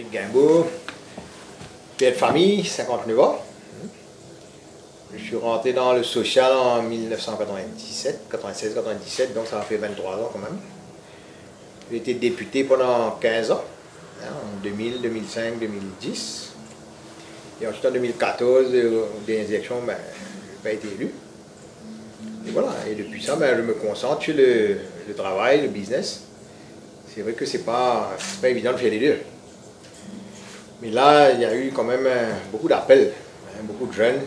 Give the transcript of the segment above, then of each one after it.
Eric Guimbaud, père de famille, 59 ans. Je suis rentré dans le social en 1997, 96, 97, donc ça a fait 23 ans quand même. J'ai été député pendant 15 ans, hein, en 2000, 2005, 2010. Et ensuite en 2014, euh, des élections, ben, je n'ai pas été élu. Et voilà, et depuis ça, ben, je me concentre sur le, travail, le business. C'est vrai que c'est pas, pas évident de faire les deux. Mais là, il y a eu quand même euh, beaucoup d'appels, hein, beaucoup de jeunes,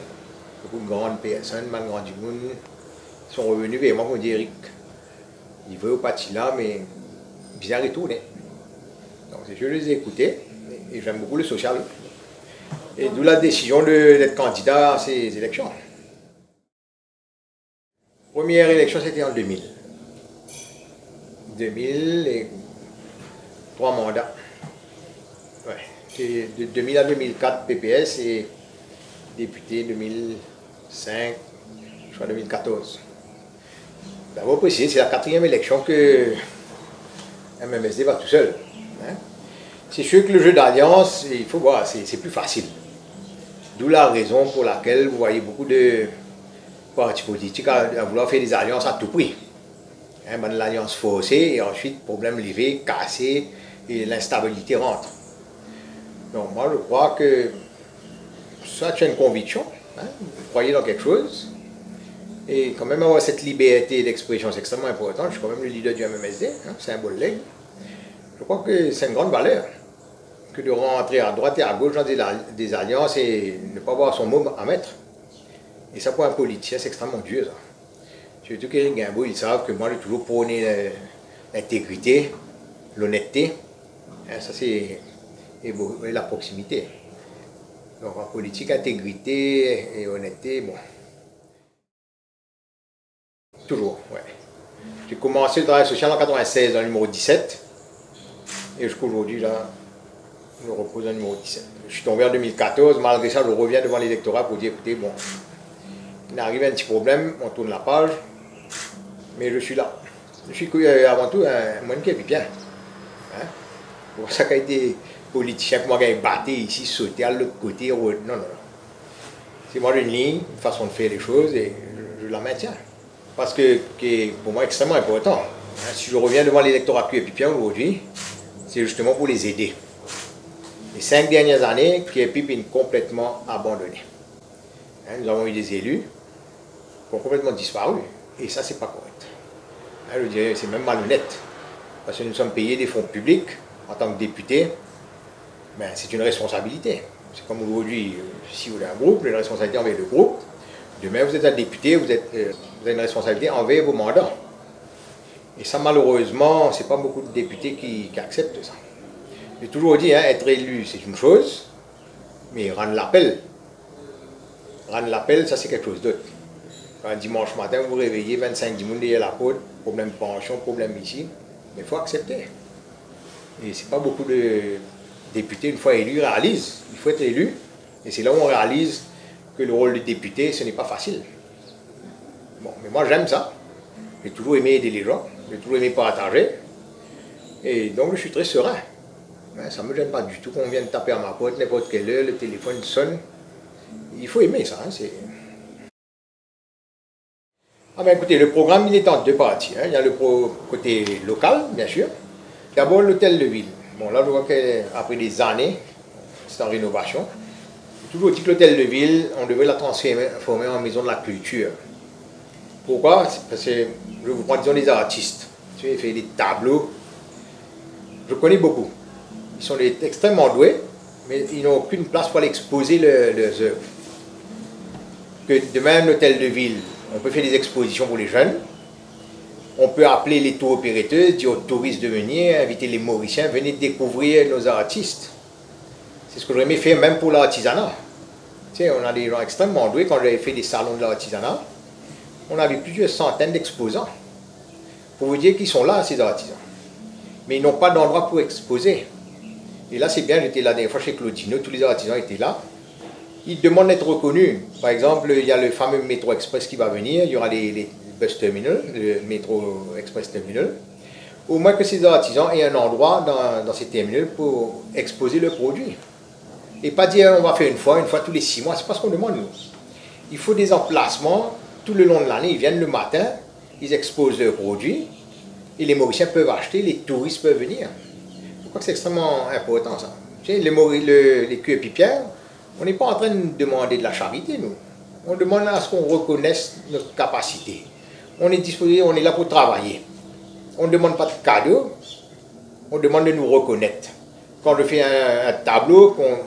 beaucoup de grandes personnes, mal grandes du monde, sont revenus vers moi pour dire Eric, il veut au parti là, mais bizarre et tout. Donc je les ai écoutés, et j'aime beaucoup le social. Et d'où la décision d'être candidat à ces élections. Première élection, c'était en 2000. 2000 et trois mandats. De 2000 à 2004, PPS et député 2005, je crois 2014. D'abord préciser, c'est la quatrième élection que MMSD va tout seul. Hein. C'est sûr que le jeu d'alliance, il faut voir, c'est plus facile. D'où la raison pour laquelle vous voyez beaucoup de partis politiques à, vouloir faire des alliances à tout prix. Ben, L'alliance forcée et ensuite problème levé, cassé et l'instabilité rentre. Donc moi je crois que ça tu une conviction, hein, vous croyez dans quelque chose, et quand même avoir cette liberté d'expression, c'est extrêmement important. Je suis quand même le leader du MMSD, hein, symbole leg. Je crois que c'est une grande valeur que de rentrer à droite et à gauche dans des, alliances et ne pas avoir son mot à mettre. Et ça, pour un politicien, c'est extrêmement dur. Surtout qu'Éric Guimbaud, ils savent que moi, j'ai toujours prôné l'intégrité, l'honnêteté. Hein, ça, c'est et la proximité. Donc en politique, intégrité et honnêteté, bon, Toujours, ouais. J'ai commencé le travail social en 96, dans le numéro 17. Et jusqu'à aujourd'hui, là, je repose dans le numéro 17. Je suis tombé en 2014, malgré ça, je reviens devant l'électorat pour dire, écoutez, bon, il arrive un petit problème, on tourne la page, mais je suis là. Je suis avant tout un est bien. Hein? Pour ça qu'il a été politicien, que moi, qui battu ici, sauté à l'autre côté, non, non, non. C'est moi une ligne, une façon de faire les choses, et je la maintiens parce que, qui est pour moi extrêmement important. Hein, si je reviens devant l'électorat QEPIPien aujourd'hui, c'est justement pour les aider. Les cinq dernières années, QEPIP est complètement abandonné. Hein, nous avons eu des élus qui ont complètement disparu, et ça, c'est pas correct. Hein, je dirais, c'est même malhonnête, parce que nous sommes payés des fonds publics en tant que députés, ben, c'est une responsabilité. C'est comme aujourd'hui, euh, si vous avez un groupe, une responsabilité envers le groupe, Demain, vous êtes un député, vous, êtes, euh, vous avez une responsabilité envers vos mandats. Et ça, malheureusement, ce n'est pas beaucoup de députés qui, acceptent ça. J'ai toujours dit, hein, être élu, c'est une chose, mais rendre l'appel, rendre l'appel, ça, c'est quelque chose d'autre. Un dimanche matin, vous vous réveillez, 25 10 derrière la côte, problème pension, problème ici, mais il faut accepter. Et ce n'est pas beaucoup de députés, une fois élus, réalisent. Il faut être élu, et c'est là où on réalise que le rôle de député, ce n'est pas facile. Bon, mais moi j'aime ça. J'ai toujours aimé aider les gens, j'ai toujours aimé partager. Et donc je suis très serein. Ça ne me gêne pas du tout qu'on vienne taper à ma porte n'importe quelle heure, le téléphone sonne. Il faut aimer ça. Hein, ah ben écoutez, le programme il est en deux parties. Hein. Il y a le côté local, bien sûr. D'abord l'hôtel de ville. Là je vois qu'après des années, c'est en rénovation toujours dit que l'hôtel de ville, on devait la transformer en maison de la culture. Pourquoi? Parce que je vous prends disons des artistes. Tu sais, fait des tableaux. Je connais beaucoup. Ils sont extrêmement doués, mais ils n'ont aucune place pour aller exposer leurs œuvres. Que demain, l'hôtel de ville, on peut faire des expositions pour les jeunes. On peut appeler les tours opérateurs, dire aux touristes de venir, inviter les Mauriciens, venez découvrir nos artistes. C'est ce que j'aurais aimé faire même pour l'artisanat. on a des gens extrêmement doués. Quand j'avais fait des salons de l'artisanat, on avait plusieurs centaines d'exposants. Pour vous dire qu'ils sont là, ces artisans. Mais ils n'ont pas d'endroit pour exposer. Et là, c'est bien, j'étais là des fois chez Claudino, tous les artisans étaient là. Ils demandent d'être reconnus. Par exemple, il y a le fameux métro express qui va venir, il y aura les, bus terminals, le métro express terminal. au moins que ces artisans aient un endroit dans, dans ces terminaux pour exposer leurs produits. Et pas dire on va faire une fois, une fois tous les six mois, c'est pas ce qu'on demande nous. Il faut des emplacements tout le long de l'année. Ils viennent le matin, ils exposent leurs produits, et les Mauriciens peuvent acheter, les touristes peuvent venir. Je crois que c'est extrêmement important ça. Les, le, les pipières, on n'est pas en train de demander de la charité, nous. On demande à ce qu'on reconnaisse notre capacité. On est disposé, on est là pour travailler. On ne demande pas de cadeaux, on demande de nous reconnaître. Quand je fais un, tableau, qu'on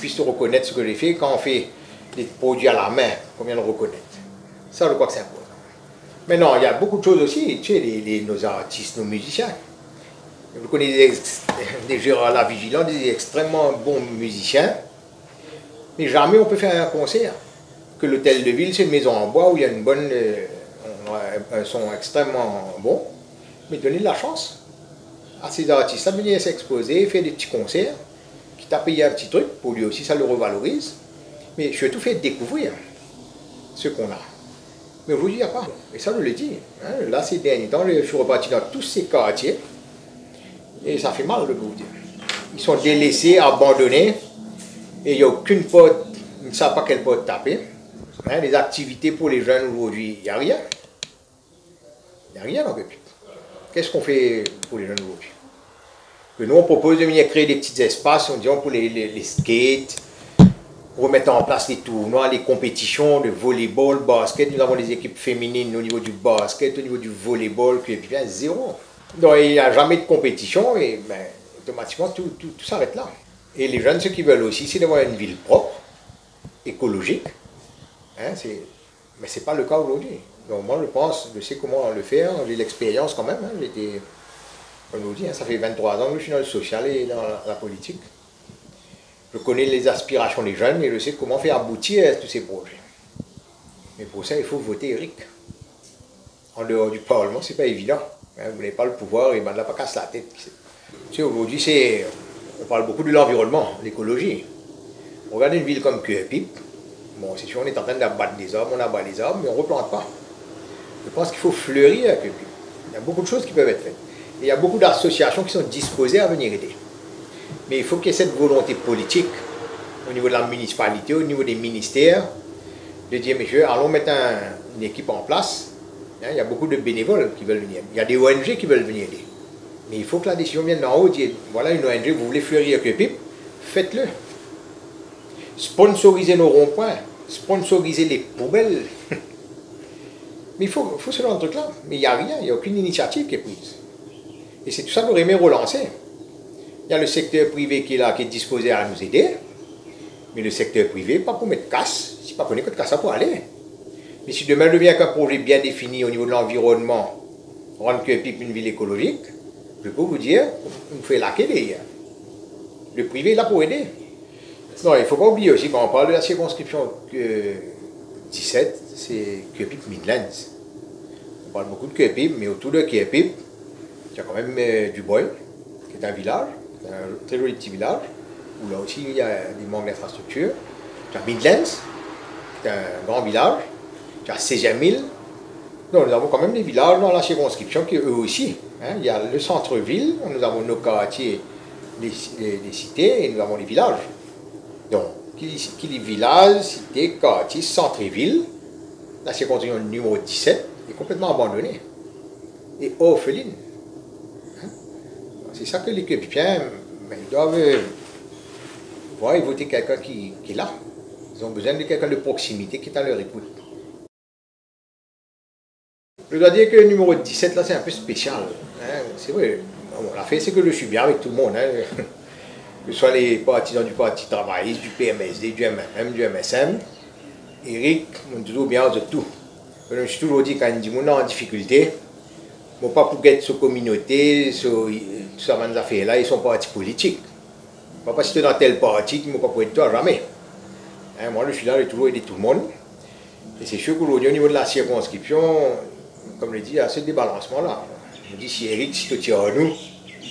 puisse reconnaître ce que j'ai fait. Quand on fait des produits à la main, qu'on vient le reconnaître. Ça, je crois que c'est important. Maintenant, il y a beaucoup de choses aussi, tu sais, les, nos artistes, nos musiciens. Vous connaissez des, des à la vigilance, des extrêmement bons musiciens, mais jamais on peut faire un concert. Que l'hôtel de ville, c'est une maison en bois où il y a une bonne, euh, un son extrêmement bon, mais donner de la chance à ces artistes à venir s'exposer, faire des petits concerts, qui t'a payé un petit truc, pour lui aussi ça le revalorise, mais je tout fait découvrir ce qu'on a. Mais vous il n'y a pas. Et ça, je le dis. Hein. Là, ces derniers temps, je suis reparti dans tous ces quartiers, et ça fait mal de vous dire. Ils sont délaissés, abandonnés, et il n'y a aucune porte, ils ne savent pas quelle porte taper. Hein, les activités pour les jeunes aujourd'hui, il n'y a rien. N'y a rien dans le Qu'est-ce qu'on fait pour les jeunes aujourd'hui? Que nous, on propose de venir créer des petits espaces, on dit, pour les, les, skates, remettre en place les tournois, les compétitions de volleyball, basket. Nous avons des équipes féminines au niveau du basket, au niveau du volleyball, puis bien zéro. Donc il n'y a jamais de compétition et ben, automatiquement tout, tout, tout s'arrête là. Et les jeunes, ce qu'ils veulent aussi, c'est d'avoir une ville propre, écologique. Hein, mais ce n'est pas le cas aujourd'hui. Donc moi je pense, je sais comment le faire, j'ai l'expérience quand même. Hein, vous dis, hein, ça fait 23 ans que je suis dans le social et dans la, politique. Je connais les aspirations des jeunes et je sais comment faire aboutir tous ces projets. Mais pour ça, il faut voter Eric. En dehors du Parlement, c'est pas évident. Hein, vous n'avez pas le pouvoir et ben là, pas casse la tête. Tu sais, aujourd'hui, on parle beaucoup de l'environnement, l'écologie. Regardez une ville comme Cuepip. Bon, c'est sûr, on est en train d'abattre des arbres, on abat les arbres, mais on ne replante pas. Je pense qu'il faut fleurir avec Il y a beaucoup de choses qui peuvent être faites. Il y a beaucoup d'associations qui sont disposées à venir aider. Mais il faut qu'il y ait cette volonté politique au niveau de la municipalité, au niveau des ministères, de dire, messieurs, allons mettre une équipe en place. Hein, il y a beaucoup de bénévoles qui veulent venir. Il y a des ONG qui veulent venir aider. Mais il faut que la décision vienne d'en haut, dire, voilà une ONG, vous voulez fleurir avec le faites-le. Sponsoriser nos ronds-points, sponsoriser les poubelles. Mais il faut, faut ce genre de truc-là. Mais il n'y a rien, il n'y a aucune initiative qui est prise. Et c'est tout ça que nous aimé relancer. Il y a le secteur privé qui est là, qui est disposé à nous aider. Mais le secteur privé, pas pour mettre casse, c'est pas pour mettre casse pour aller. Mais si demain je viens avec un projet bien défini au niveau de l'environnement, rendre que pipe une ville écologique, je peux vous dire, on fait la derrière. Le privé est là pour aider. Non, il ne faut pas oublier aussi, quand on parle de la circonscription que 17, c'est Kepip Midlands. On parle beaucoup de Kepip, mais autour de Kepip, il y a quand même euh, du Boy, qui est un village, un très joli petit village, où là aussi il y a des manques d'infrastructures. Tu as Midlands, qui est un grand village, tu as 16e île. Donc nous avons quand même des villages dans la circonscription qui eux aussi. Hein. il y a le centre-ville, nous avons nos quartiers, les, cités, et nous avons les villages. Donc, qui, qui dit village, cité, quartier, centre-ville, la circonscription numéro 17 est complètement abandonnée et orpheline. Hein? C'est ça que les Québécois, ben, ils doivent euh, voir et voter quelqu'un qui, est là. Ils ont besoin de quelqu'un de proximité qui est à leur écoute. Je dois dire que le numéro 17, là, c'est un peu spécial. Hein? C'est vrai. la fait, c'est que je suis bien avec tout le monde. Hein? Que ce soit les partisans du Parti travailliste, du PMSD, du MMM, du MSM. Eric, nous toujours bien de tout. Je me suis toujours dit quand dit est en difficulté, ne pas pour être sur communauté, sur ça, ces affaires-là, ils sont partis politiques. Pas parce que dans tel parti qu'ils ne pas pour toi, jamais. Hein, moi, je suis là, j'ai toujours aidé tout le monde. Et c'est sûr qu'aujourd'hui, au niveau de la circonscription, comme je dis, il y a ce débalancement-là. Je me dis, si Eric, si tu tiens à nous,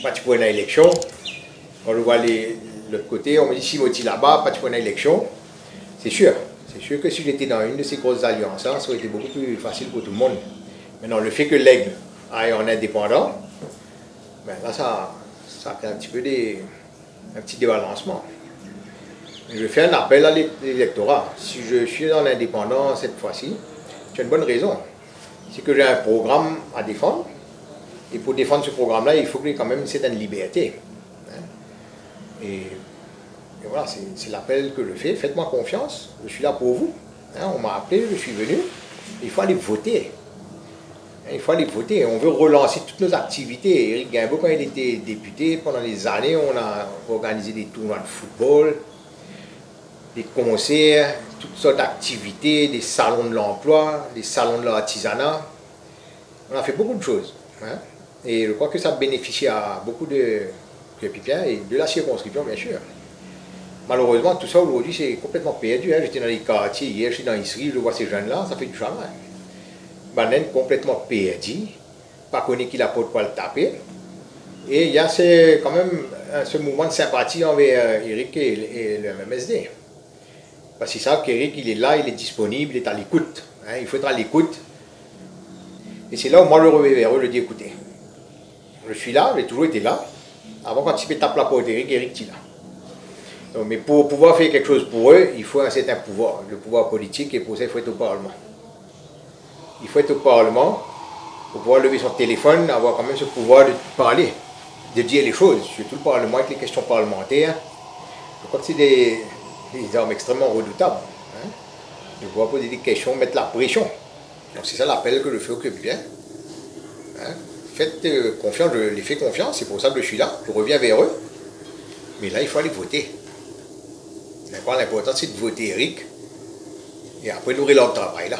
pas tu prends une élection, on le voit de l'autre côté, on me dit, si tu là-bas, pas une élection, c'est sûr. C'est sûr que si j'étais dans une de ces grosses alliances, ça aurait été beaucoup plus facile pour tout le monde. Maintenant, le fait que l'aigle aille en indépendant, ben là, ça, fait un petit peu un petit débalancement. Je fais un appel à l'électorat. Si je suis dans l'indépendant cette fois-ci, c'est une bonne raison. C'est que j'ai un programme à défendre. Et pour défendre ce programme-là, il faut ait quand même une certaine liberté. Et, voilà, c'est l'appel que je fais. Faites-moi confiance, je suis là pour vous. Hein. on m'a appelé, je suis venu. Il faut aller voter. Hein, il faut aller voter. On veut relancer toutes nos activités. Eric Guimbaud, quand il était député, pendant des années, on a organisé des tournois de football, des concerts, toutes sortes d'activités, des salons de l'emploi, des salons de l'artisanat. On a fait beaucoup de choses. Hein. Et je crois que ça bénéficie à beaucoup de Et de la circonscription, bien sûr. Malheureusement, tout ça aujourd'hui, c'est complètement perdu. Hein. J'étais dans les quartiers hier, je suis dans Isri, je vois ces jeunes-là, ça fait du travail. Banane complètement perdu, pas connu qui la porte le taper. Et il y a quand même ce mouvement de sympathie envers euh, Eric et, le MSD. Parce qu'ils savent qu'Eric, il est là, il est disponible, il est à l'écoute. Hein. il faut être à l'écoute. Et c'est là où moi je reviens vers eux, je dis écoutez, je suis là, j'ai toujours été là. Avant, quand tu taper la porte d'Eric, Eric, là. mais pour pouvoir faire quelque chose pour eux, il faut un certain pouvoir, le pouvoir politique, et pour ça, il faut être au Parlement. Il faut être au Parlement pour pouvoir lever son téléphone, avoir quand même ce pouvoir de parler, de dire les choses, surtout le Parlement avec les questions parlementaires. Je crois que c'est des, armes extrêmement redoutables. Hein. De pouvoir poser des questions, mettre la pression. Donc c'est ça l'appel que je fais au bien. Hein faites euh, confiance, je les fais confiance, c'est pour ça que je suis là, je reviens vers eux. Mais là, il faut aller voter. L'important, c'est de voter Eric. Et après, aurons leur travail là.